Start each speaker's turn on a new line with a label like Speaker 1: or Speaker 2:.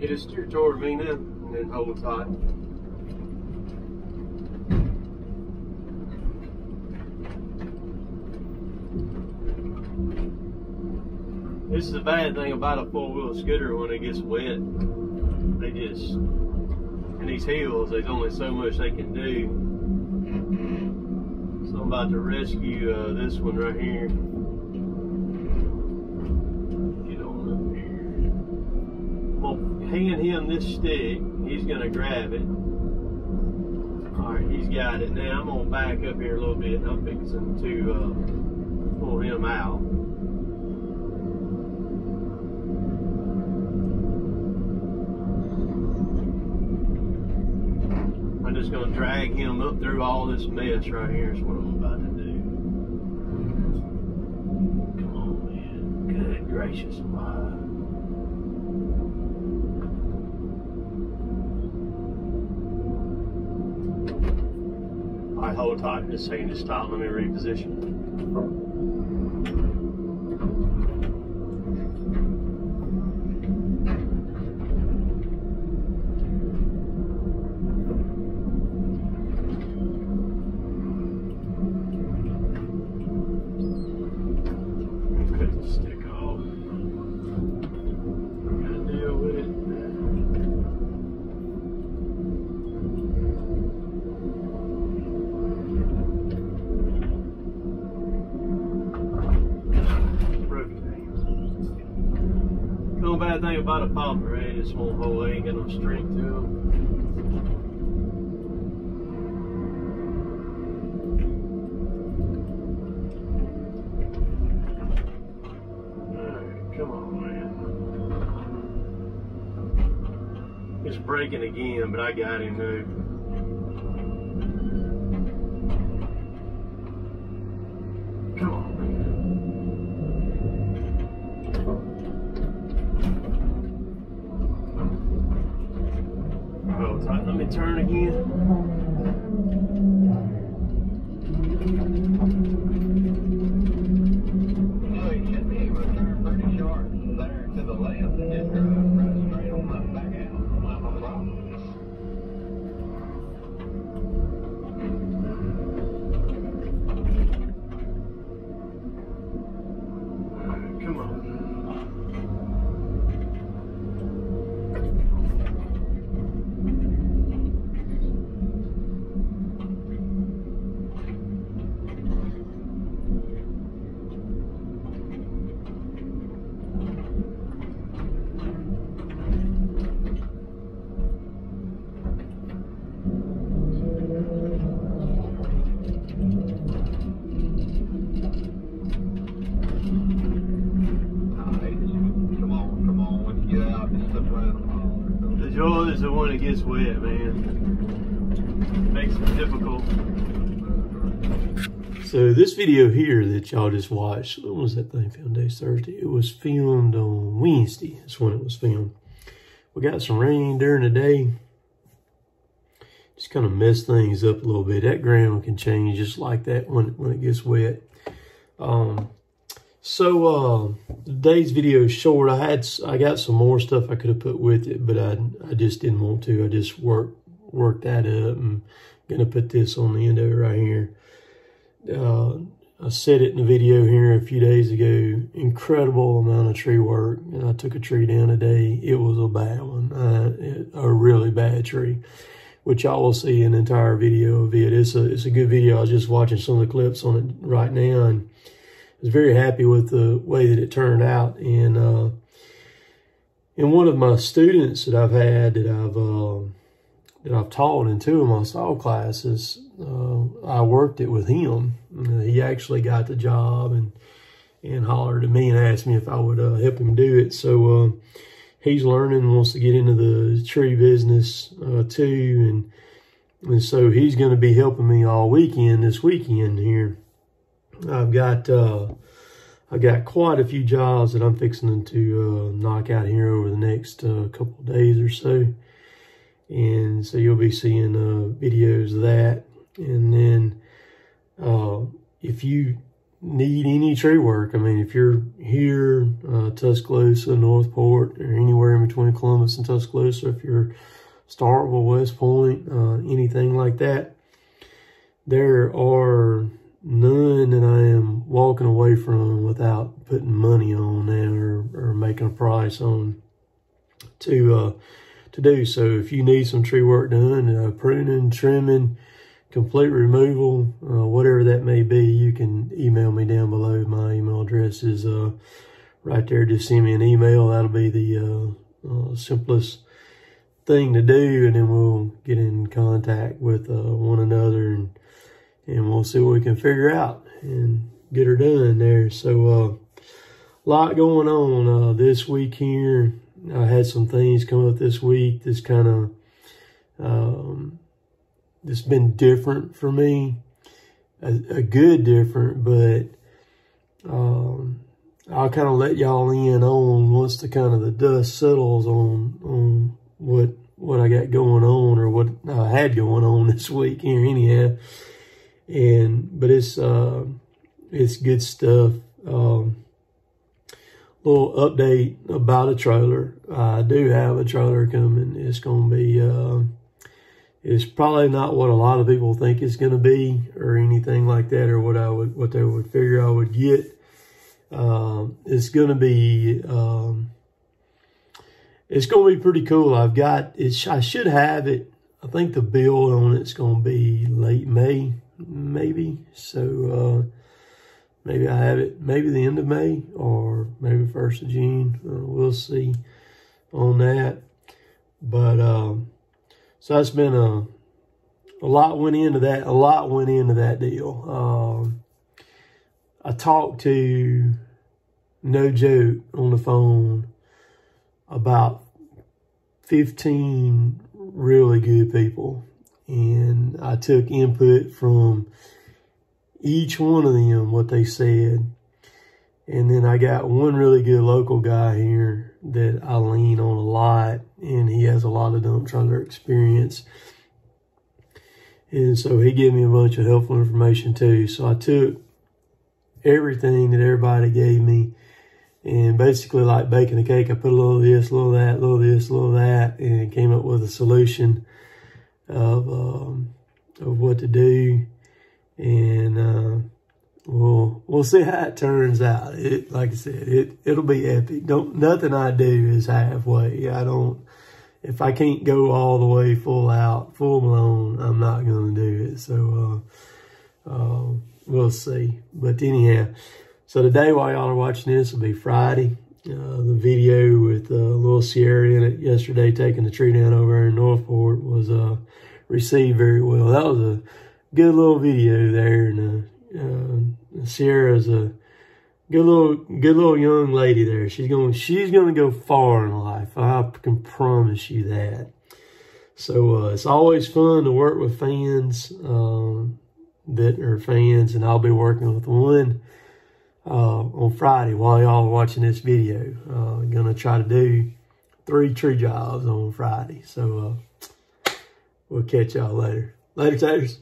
Speaker 1: It is steer toward me now and then hold tight. This is the bad thing about a four-wheel skidder when it gets wet. They just, in these hills, there's only so much they can do. So I'm about to rescue uh, this one right here. Hand him this stick. He's gonna grab it. Alright, he's got it. Now I'm gonna back up here a little bit. And I'm fixing to uh, pull him out. I'm just gonna drag him up through all this mess right here is what I'm about to do. Come on, man. Good gracious alive. I hold tight just so you can just stop. Let me reposition. Bad thing about a pomegranate is one hole ain't got no strength to. It's breaking again, but I got him now. Let
Speaker 2: The
Speaker 1: is the one that gets wet, man. Makes it difficult. So this video here that y'all just watched, when was that thing filmed? Day Thursday. It was filmed on Wednesday. That's when it was filmed. We got some rain during the day. Just kind of mess things up a little bit. That ground can change just like that when when it gets wet. Um, so uh, today's video is short. I had I got some more stuff I could have put with it, but I I just didn't want to. I just worked worked that up and gonna put this on the end of it right here. Uh, I said it in the video here a few days ago. Incredible amount of tree work, and I took a tree down today. It was a bad one, uh, it, a really bad tree, which y'all will see an entire video of it. It's a it's a good video. I was just watching some of the clips on it right now, and was very happy with the way that it turned out. And uh, and one of my students that I've had that I've uh, that I've taught in two of my saw classes, uh, I worked it with him. Uh, he actually got the job and and hollered at me and asked me if I would uh, help him do it. So uh, he's learning, wants to get into the tree business too, and and so he's going to be helping me all weekend this weekend here. I've got uh, I've got quite a few jobs that I'm fixing to uh, knock out here over the next uh, couple days or so, and so you'll be seeing uh, videos of that. And then uh, if you need any tree work, I mean, if you're here, uh, Tuscaloosa, Northport, or anywhere in between Columbus and Tuscaloosa, if you're Starkville, West Point, anything like that, there are none that I am walking away from without putting money on there or, or making a price on to uh, to do. So if you need some tree work done, uh, pruning, trimming, complete removal, uh, whatever that may be, you can email me down below. My email address is uh, right there. Just send me an email. That'll be the uh, uh, simplest thing to do, and then we'll get in contact with uh, one another and and we'll see what we can figure out and get her done there. So uh, a lot going on this week here. I had some things come up this week. This kind of um, it's been different for me, a, a good different, but um, I'll kind of let y'all in on once the kind of the dust settles on on what what I got going on or what I had going on this week here anyhow. And but it's uh it's good stuff. Um little update about a trailer. I do have a trailer coming. It's gonna be uh it's probably not what a lot of people think it's going to be or anything like that or what I would what they would figure I would get. Um, it's going to be um, it's going to be pretty cool. I've got it. I should have it. I think the build on it's going to be late May, maybe. So uh, maybe I have it maybe the end of May or maybe first of June. Uh, we'll see on that. But um, so that's been a a lot went into that. A lot went into that deal. Um, I talked to no joke on the phone about 15 really good people and I took input from each one of them what they said and then I got one really good local guy here that I lean on a lot, and he has a lot of dump trailer experience. And so he gave me a bunch of helpful information too. So I took everything that everybody gave me and basically like baking a cake, I put a little of this, a little of that, a little of this, a little of that, and came up with a solution of, um, of what to do. And, uh, We'll we'll see how it turns out. It like I said, it it'll be epic. Don't nothing I do is halfway. I don't if I can't go all the way full out, full blown, I'm not gonna do it. So uh, uh, we'll see. But anyhow, so today while y'all are watching this will be Friday. Uh, the video with uh, little Sierra in it yesterday taking the tree down over in Northport was uh, received very well. That was a good little video there and uh, uh, Sierra's a good little good little young lady there. She's going she's going to go far in life. I can promise you that. So uh, it's always fun to work with fans um, that are fans, and I'll be working with one on Friday while y'all are watching this video. Uh, gonna try to do three tree jobs on Friday. So uh, we'll catch y'all later. Later, taters.